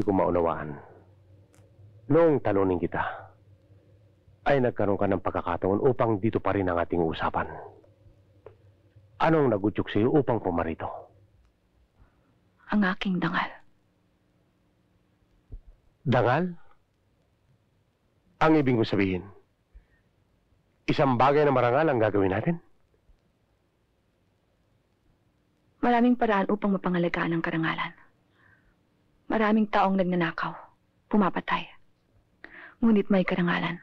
ko maunawaan. Noong talunin kita, ay nagkaroon ka ng pagkakataon upang dito pa rin ang ating usapan. Anong nagudyok sa iyo upang pumarito? Ang aking dangal. Dangal? Ang ibig ko sabihin, isang bagay na marangal ang gagawin natin? Maraming paraan upang mapangalagaan ang karangalan. Maraming taong nagnanakaw, pumapatay. Ngunit may karangalan.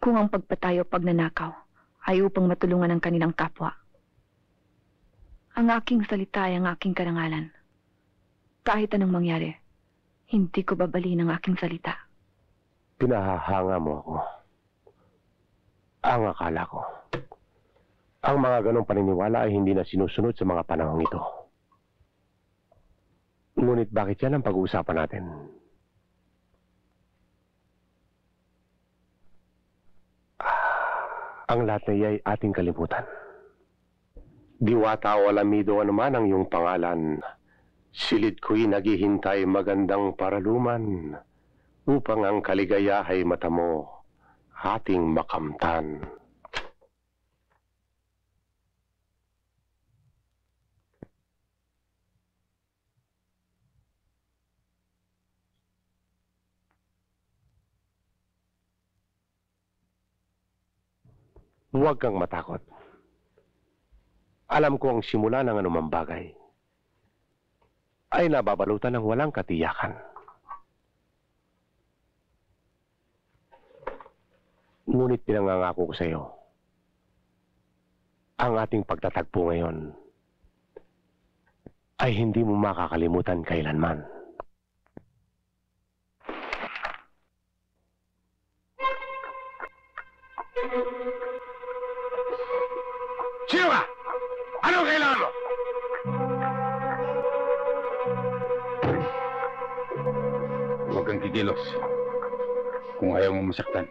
Kung ang pagpatay o pagnanakaw ay upang matulungan ang kanilang kapwa. Ang aking salita ay ang aking karangalan. Kahit anong mangyari, hindi ko babalin ang aking salita. Pinahahanga mo ako. Ang akala ko. Ang mga ganong paniniwala ay hindi na sinusunod sa mga panahong ito. Ngunit bakit yan ang pag-uusapan natin? Ah, Ang lahat na iyay ating kalimutan. Diwata o alamido anuman ang iyong pangalan, silid ko'y naghihintay magandang paraluman upang ang kaligayahay mata mo ating makamtan. Huwag kang matakot. Alam ko ang simula ng anumang bagay ay nababalutan ng walang katiyakan. Ngunit pinangangako ko sa iyo, ang ating pagtatagpo ngayon ay hindi mo makakalimutan kailanman. Sino ka? Ano kailangan mo? Huwag kang kikilos. Kung ayaw mo masaktan.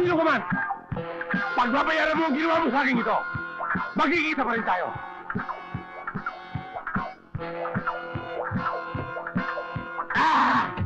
kanino ka man, pagbabayaran mo ang ginawa mo sa akin ito. Magkikita pa rin tayo. Ah!